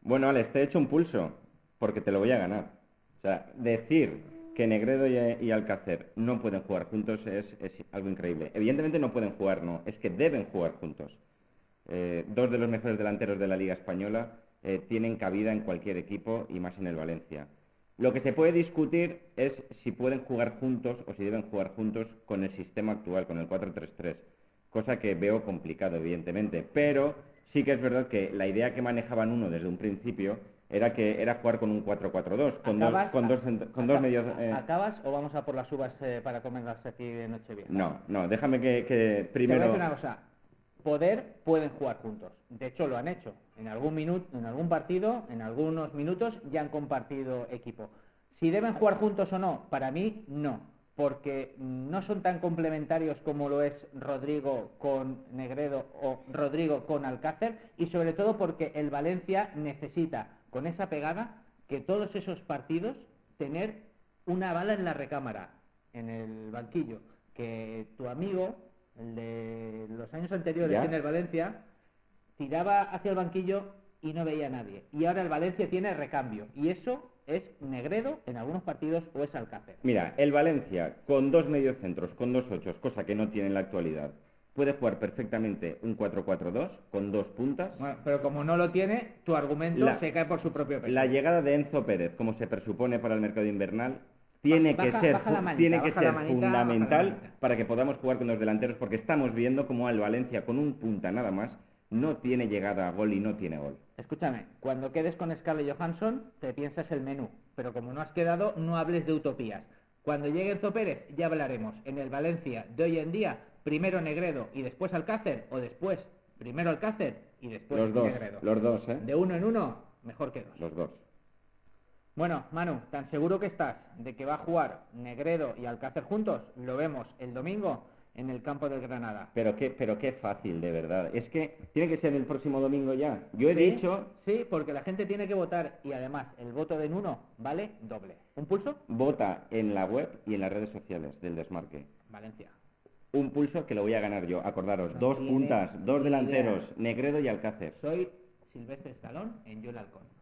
Bueno, Alex, te he hecho un pulso, porque te lo voy a ganar. O sea, decir que Negredo y, Alcácer no pueden jugar juntos es, es algo increíble. Evidentemente no pueden jugar, no, es que deben jugar juntos. Eh, dos de los mejores delanteros de la Liga Española eh, tienen cabida en cualquier equipo y más en el Valencia. Lo que se puede discutir es si pueden jugar juntos o si deben jugar juntos con el sistema actual, con el 4-3-3, cosa que veo complicado, evidentemente, pero sí que es verdad que la idea que manejaban uno desde un principio era que era jugar con un 4-4-2, con, dos, con, dos, con dos medios... Eh... ¿Acabas o vamos a por las uvas eh, para comerlas aquí de Nochevieja? No, no, déjame que, que primero... Te voy a decir una cosa, poder pueden jugar juntos. De hecho, lo han hecho. En algún, minuto, en algún partido, en algunos minutos, ya han compartido equipo. Si deben jugar juntos o no, para mí no, porque no son tan complementarios como lo es Rodrigo con Negredo o Rodrigo con Alcácer, y sobre todo porque el Valencia necesita, con esa pegada, que todos esos partidos tener una bala en la recámara, en el banquillo, que tu amigo el de los años anteriores en el Valencia, tiraba hacia el banquillo y no veía a nadie. Y ahora el Valencia tiene recambio. Y eso es Negredo en algunos partidos o es Alcácer. Mira, el Valencia con dos mediocentros, con dos ochos, cosa que no tiene en la actualidad, puede jugar perfectamente un 4-4-2 con dos puntas. pero como no lo tiene, tu argumento se cae por su propio peso. La llegada de Enzo Pérez, como se presupone para el mercado invernal, tiene que ser, tiene que ser fundamental para que podamos jugar con los delanteros, porque estamos viendo como el Valencia con un punta nada más no tiene llegada a gol y no tiene gol. Escúchame, cuando quedes con Scarlett Johansson, te piensas el menú, pero como no has quedado, no hables de utopías. Cuando llegue Enzo Pérez, ya hablaremos. En el Valencia de hoy en día, primero Negredo y después Alcácer, o después primero Alcácer y después los dos, Negredo. Los dos, ¿eh? De uno en uno, mejor que dos. Los dos. Bueno, Manu, tan seguro que estás de que va a jugar Negredo y Alcácer juntos, lo vemos el domingo en el campo del Granada. Pero qué, pero qué fácil, de verdad. Es que tiene que ser el próximo domingo ya. Yo he dicho... Sí, porque la gente tiene que votar y además el voto de Nuno vale doble. ¿Un pulso? Vota en la web y en las redes sociales del Desmarque. Valencia. Un pulso que lo voy a ganar yo. Acordaros, dos puntas, dos delanteros, Negredo y Alcácer. Soy Silvestre Estalón en Yo Halcón.